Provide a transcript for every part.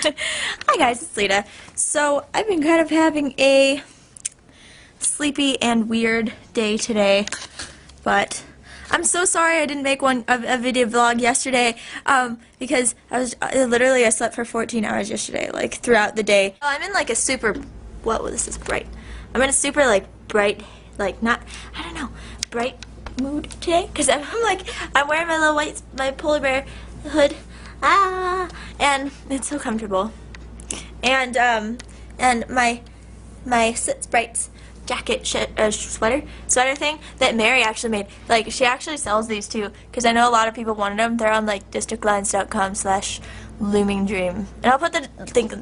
Hi guys, it's Leda. So I've been kind of having a sleepy and weird day today, but I'm so sorry I didn't make one a, a video vlog yesterday um, because I was I, literally I slept for 14 hours yesterday, like throughout the day. I'm in like a super what this is bright. I'm in a super like bright like not I don't know bright mood today because I'm, I'm like I'm wearing my little white my polar bear hood ah, and it's so comfortable. And um, and my my Sit Sprites jacket sh uh, sweater sweater thing that Mary actually made. Like she actually sells these too because I know a lot of people wanted them. They're on like districtlines.com slash looming dream, and I'll put the link,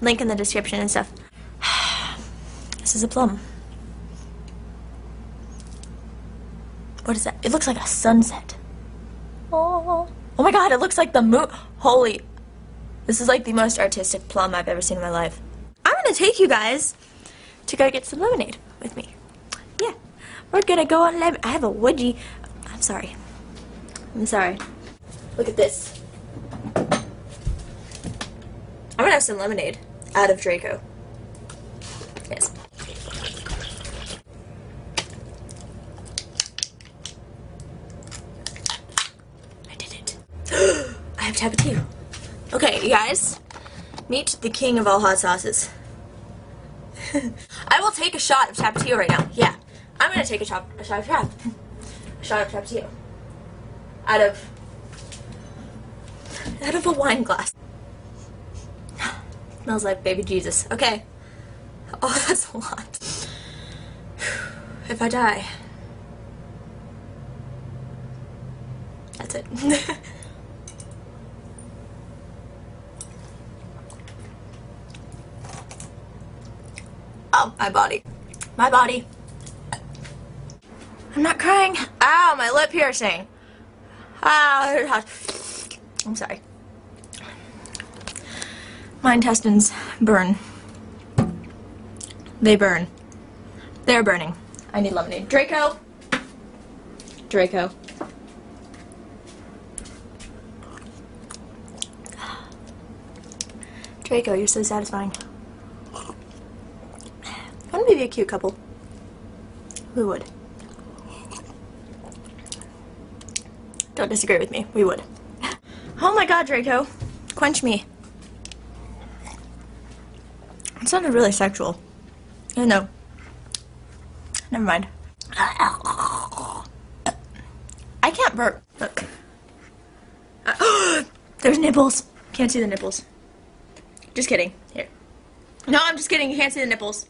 link in the description and stuff. this is a plum. What is that? It looks like a sunset. Oh. Oh my god, it looks like the moon. Holy. This is like the most artistic plum I've ever seen in my life. I'm gonna take you guys to go get some lemonade with me. Yeah. We're gonna go on lemon. I have a woodgie. I'm sorry. I'm sorry. Look at this. I'm gonna have some lemonade out of Draco. Yes. Tapatio. Okay, you guys, meet the king of all hot sauces. I will take a shot of Tapatio right now. Yeah, I'm gonna take a shot, a shot of Tap, a shot of Tapatio, out of, out of a wine glass. Smells like baby Jesus. Okay. Oh, that's a lot. If I die, that's it. Oh, my body. My body. I'm not crying. Ow, my lip piercing. Ah, I'm sorry. My intestines burn. They burn. They're burning. I need lemonade. Draco! Draco. Draco, you're so satisfying. Wouldn't be a cute couple? We would. Don't disagree with me. We would. Oh my god, Draco. Quench me. It sounded really sexual. Uh, I know. Never mind. I can't burp. Look. There's nipples. Can't see the nipples. Just kidding. Here. No, I'm just kidding. You can't see the nipples.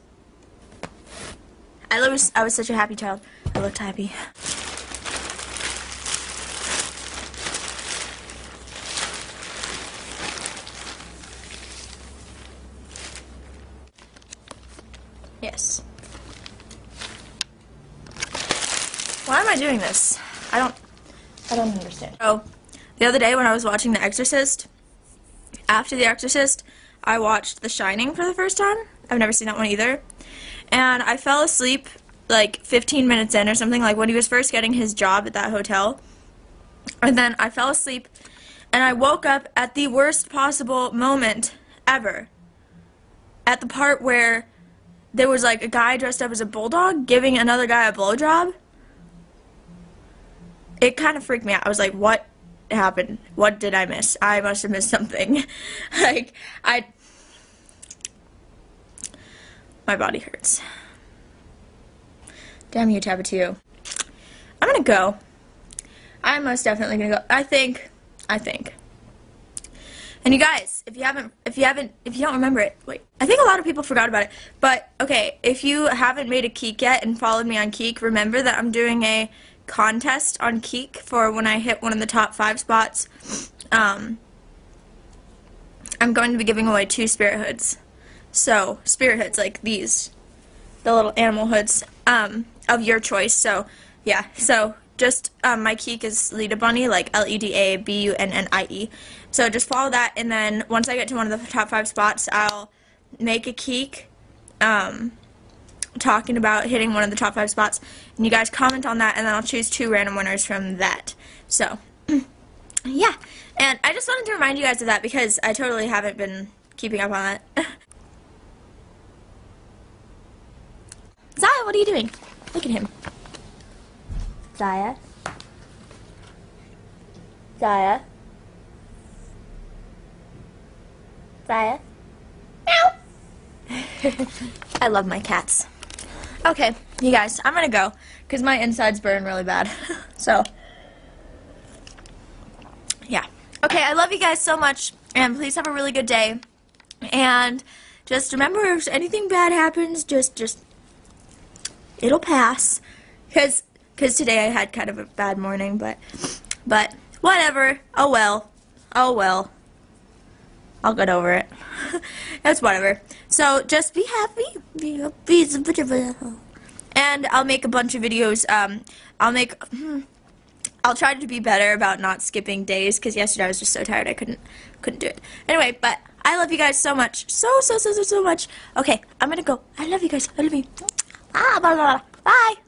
I was I was such a happy child. I looked happy. Yes. Why am I doing this? I don't I don't understand. Oh, the other day when I was watching The Exorcist, after The Exorcist, I watched The Shining for the first time. I've never seen that one either and I fell asleep like 15 minutes in or something, like when he was first getting his job at that hotel. And then I fell asleep, and I woke up at the worst possible moment ever. At the part where there was like a guy dressed up as a bulldog giving another guy a blowjob. It kind of freaked me out. I was like, what happened? What did I miss? I must have missed something. like, I my body hurts. Damn you, Tapatio. I'm gonna go. I'm most definitely gonna go. I think. I think. And you guys, if you haven't, if you haven't, if you don't remember it, wait. I think a lot of people forgot about it. But okay, if you haven't made a Keek yet and followed me on Keek, remember that I'm doing a contest on Keek for when I hit one of the top five spots. Um, I'm going to be giving away two spirit hoods. So, spirit hoods like these, the little animal hoods um, of your choice. So, yeah. So, just um, my keek is Ledabunnie, like L E D A B U N N I E. So, just follow that, and then once I get to one of the top five spots, I'll make a keek um, talking about hitting one of the top five spots. And you guys comment on that, and then I'll choose two random winners from that. So, yeah, and I just wanted to remind you guys of that because I totally haven't been keeping up on that. Zaya, what are you doing? Look at him. Zaya. Zaya. Zaya. Meow. I love my cats. Okay, you guys, I'm gonna go because my insides burn really bad. so, yeah. Okay, I love you guys so much, and please have a really good day. And just remember, if anything bad happens, just just it'll pass. Cause cause today I had kind of a bad morning, but but whatever. Oh well. Oh well. I'll get over it. That's whatever. So just be happy. Be happy. And I'll make a bunch of videos. Um, I'll make. Hmm, I'll try to be better about not skipping days because yesterday I was just so tired I couldn't couldn't do it. Anyway, but I love you guys so much, so so so so so much. Okay, I'm gonna go. I love you guys. I love you. 啊，不不不，拜。